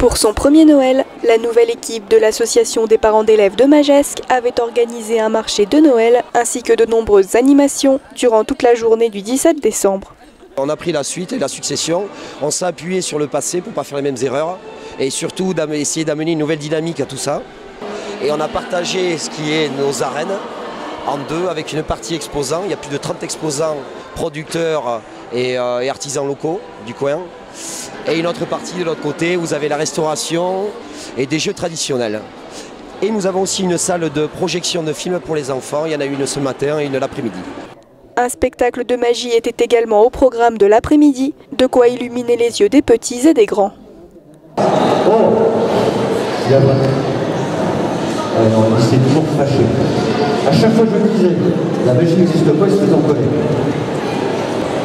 Pour son premier Noël, la nouvelle équipe de l'association des parents d'élèves de Magesque avait organisé un marché de Noël ainsi que de nombreuses animations durant toute la journée du 17 décembre. On a pris la suite et la succession, on s'est appuyé sur le passé pour ne pas faire les mêmes erreurs et surtout essayer d'amener une nouvelle dynamique à tout ça. Et on a partagé ce qui est nos arènes en deux avec une partie exposant, il y a plus de 30 exposants, producteurs et, euh, et artisans locaux du coin. Et une autre partie de l'autre côté, vous avez la restauration et des jeux traditionnels. Et nous avons aussi une salle de projection de films pour les enfants. Il y en a une ce matin et une l'après-midi. Un spectacle de magie était également au programme de l'après-midi, de quoi illuminer les yeux des petits et des grands. Oh C'est toujours fâché. À chaque fois je me disais, la magie n'existe pas, il se fait en colère.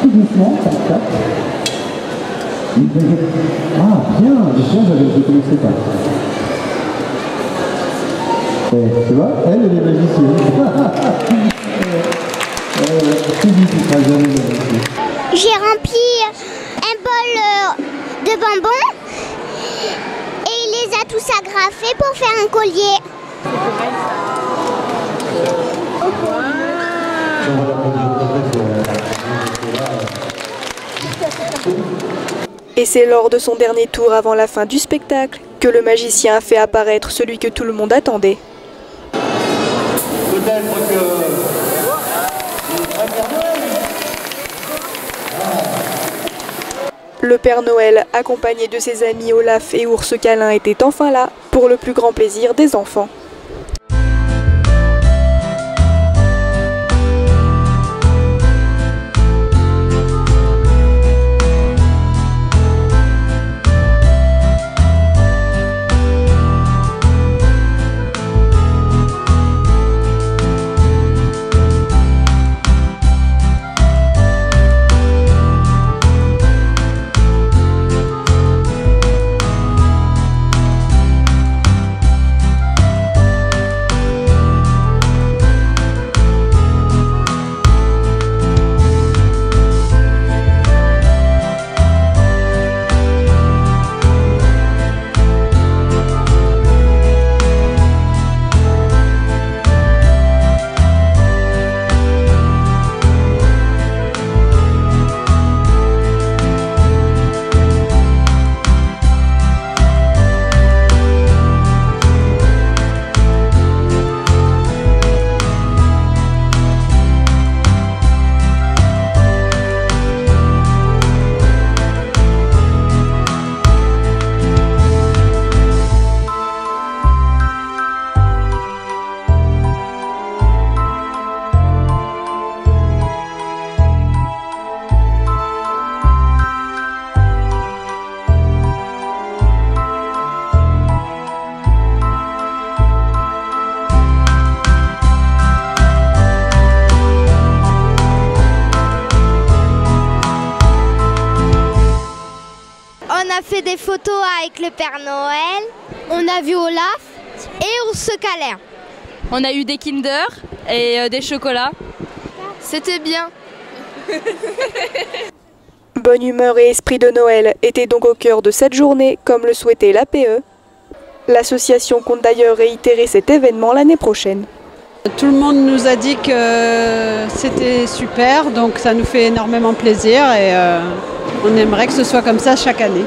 Tout doucement, tac, tac. Ah, bien, déjà, je ne connaissais pas. Et, tu vois, elle, elle est magicienne. J'ai rempli un bol euh, de bonbons et il les a tous agrafés pour faire un collier. Et c'est lors de son dernier tour avant la fin du spectacle que le magicien a fait apparaître celui que tout le monde attendait. Peut-être que... Le Père Noël, accompagné de ses amis Olaf et Ours Câlin, était enfin là pour le plus grand plaisir des enfants. A fait des photos avec le Père Noël. On a vu Olaf et Ours Câlin. On a eu des Kinder et euh, des chocolats. C'était bien. Bonne humeur et esprit de Noël étaient donc au cœur de cette journée, comme le souhaitait l'APE. L'association compte d'ailleurs réitérer cet événement l'année prochaine. Tout le monde nous a dit que c'était super, donc ça nous fait énormément plaisir et euh, on aimerait que ce soit comme ça chaque année.